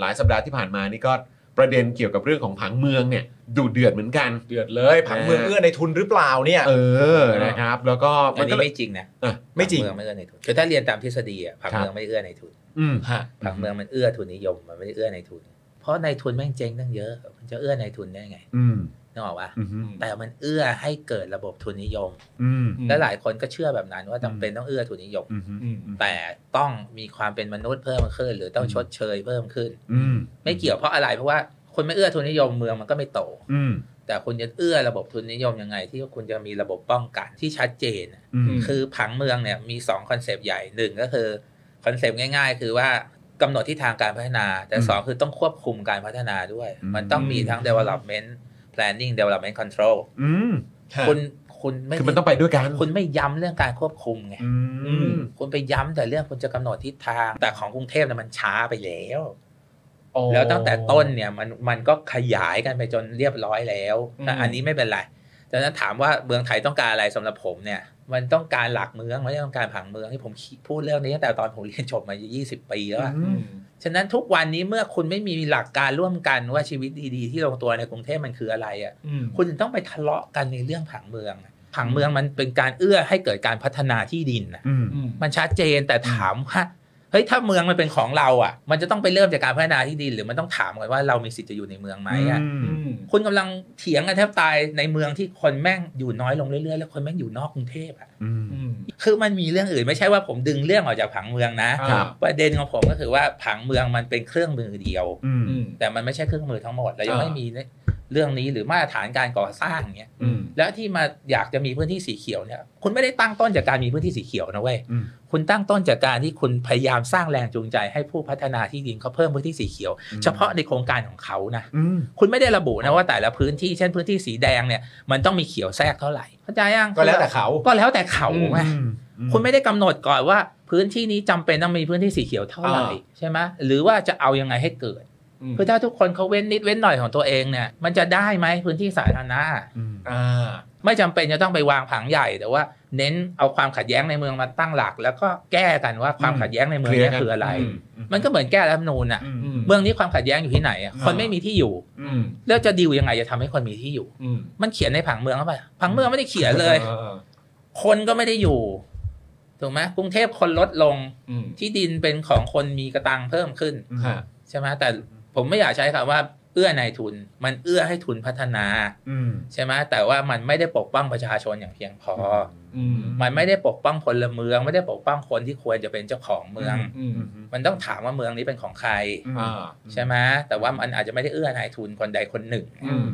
หลายสัปดาห์ที่ผ่านมานี่ก็ประเด็นเกี่ยวกับเรื่องของผังเมืองเนี่ยดูเดือดเหมือนกัน เดือดเลยผังเมืองเอื้อในทุนหรือเปล่าเนี่ย เออนะครับ แล้วก็อัมันนนี้ก็เลยไม่จริงนะอะไม่จริงผัเมืองไม่เอื้อในทุนคือถ้าเรียนตามทฤษฎีอะผังครับเมืองไม่เอื้อในทุนอืมฮะผังเมืองมันเอื้อทุนนิยมมันไม่ได้เอื้อในทุน เพราะในทุนแม่งเจ๊งตั้งเยอะ มันจะเอื้อในทุนได้ไงอืม นึกออกปะอืมแต่มันเอื้อให้เกิดระบบทุนนิยมอืมและหลายคนก็เชื่อแบบนั้นว่าจำเป็นต้องเอื้อทุนนิยมอืมอืมแต่ต้องมีความเป็นมนุษย์เพิ่มขึ้น หรือต้องชดเชยเพิ่มขึ้นอืมไม่เกี่ยวเพราะอะไรเพราะว่าคนไม่เอื้อทุนนิยมเมืองมันก็ไม่โตอืมแต่คุณจะเอื้อระบบทุนนิยมยังไง ที่คุณจะมีระบบป้องกันที่ชัดเจนอะอืมคือผังเมืองเนี่ยมี2 concept ใหญ่หนึ่งก็คือ concept ง่าย ๆ คือว่ากำหนดที่ทางการพัฒนา แต่อืมสองคือต้องควบคุมการพัฒนาด้วยอืมมันต้องมีทั้ง development planning development control อืมคุณคุณไม่คือมันต้องไปด้วยกัน คุณไม่ย้ำเรื่องการควบคุมไงอืมคุณไปย้ำแต่เรื่องคุณจะกำหนดทิศทาง แต่ของกรุงเทพเนี่ยมันช้าไปแล้วอ๋อแล้วตั้งแต่ต้นเนี่ยมันมันก็ขยายกันไปจนเรียบร้อยแล้วแต่อืมอันนี้ไม่เป็นไร ดังนั้นถามว่าเมืองไทยต้องการอะไรสำหรับผมเนี่ย มันต้องการหลักเมืองไม่ได้ต้องการผังเมืองที่ผมคิดพูดเรื่องนี้ตั้งแต่ตอนผมเรียนจบมา 20 ปีแล้วอะอืมฉะนั้นทุกวันนี้เมื่อคุณไม่มีหลักการร่วมกันว่าชีวิตดีๆที่ลงตัวในกรุงเทพมันคืออะไรอะอืมคุณถึงต้องไปทะเลาะกันในเรื่องผังเมืองอะผังเมืองมันเป็นการเอื้อให้เกิดการพัฒนาที่ดินนะอืมอืมมันชัดเจนแต่ถามว่า เฮ้ยถ้าเมืองมันเป็นของเราอะ มันจะต้องไปเริ่มจากการพัฒนาที่ดินหรือมันต้องถามก่อนว่าเรามีสิทธิ์จะอยู่ในเมืองไหมอะอืมคุณกำลังเถียงกันแทบตายในเมืองที่คนแม่งอยู่น้อยลงเรื่อยๆแล้วคนแม่งอยู่นอกกรุงเทพอะอืมอืมคือมันมีเรื่องอื่นไม่ใช่ว่าผมดึงเรื่องออกจากผังเมืองนะครับประเด็นของผมก็คือว่าผังเมืองมันเป็นเครื่องมือเดียวอืมอืมแต่มันไม่ใช่เครื่องมือทั้งหมดเรายังอ่าไม่มี เรื่องนี้หรือมาตรฐานการก่อสร้างเงี้ยอืมแล้วที่มาอยากจะมีพื้นที่สีเขียวเนี่ยคุณไม่ได้ตั้งต้นจากการมีพื้นที่สีเขียวนะเว้ยอืมคุณตั้งต้นจากการที่คุณพยายามสร้างแรงจูงใจ ให้ผู้พัฒนาที่ดินเขาเพิ่มพื้นที่สีเขียวอืมเฉพาะในโครงการของเขานะอืมคุณไม่ได้ระบุนะว่าแต่ละพื้นที่เช่นพื้นที่สีแดงเนี่ยมันต้องมีเขียวแทรกเท่าไหร่เข้าใจยังก็แล้วแต่เขาก็แล้วแต่เขาไงอืมคุณไม่ได้กำหนดก่อนว่าพื้นที่นี้จำเป็นต้องมีพื้นที่สีเขียวเท่าไหร่อ่าใช่ไหมหรือว่าจะเอายังไงให้เกิดอืม คือถ้าทุกคนเขาเว้นนิดเว้นหน่อยของตัวเองเนี่ย มันจะได้ไหมพื้นที่สาธารณะอืมอ่าไม่จำเป็นจะต้องไปวางผังใหญ่แต่ว่าเน้นเอาความขัดแย้งในเมืองมาตั้งหลัก แล้วก็แก้กันว่าความขัดแย้งในเมืองเนี้คืออะไรอืมมันก็เหมือนแก้รัฐธรรมนูญอะอืมอืมเมืองนี้ความขัดแย้งอยู่ที่ไหนอะอ่าคนไม่มีที่อยู่อืมแล้วจะดิวยังไงจะทำให้คนมีที่อยู่อืมมันเขียนในผังเมืองเข้าไปผังเมืองไม่ได้เขียนเลยออคนก็ไม่ได้อยู่ถูกไหมกรุงเทพคนลดลงอืมที่ดินเป็นของคนมีกระตังเพิ่มขึ้นฮะใช่ไหมแต่ ผมไม่อยากใช้คำว่าเอื้อในทุน มันเอื้อให้ทุนพัฒนาอืมใช่ไหมแต่ว่ามันไม่ได้ปกป้องประชาชนอย่างเพียงพออืมมันไม่ได้ปกป้องพลเมือง ไม่ได้ปกป้องคนที่ควรจะเป็นเจ้าของเมืองอืมมันต้องถามว่าเมืองนี้เป็นของใครอ่าใช่ไหมแต่ว่ามันอาจจะไม่ได้เอื้อนายทุนคนใดคนหนึ่งอืม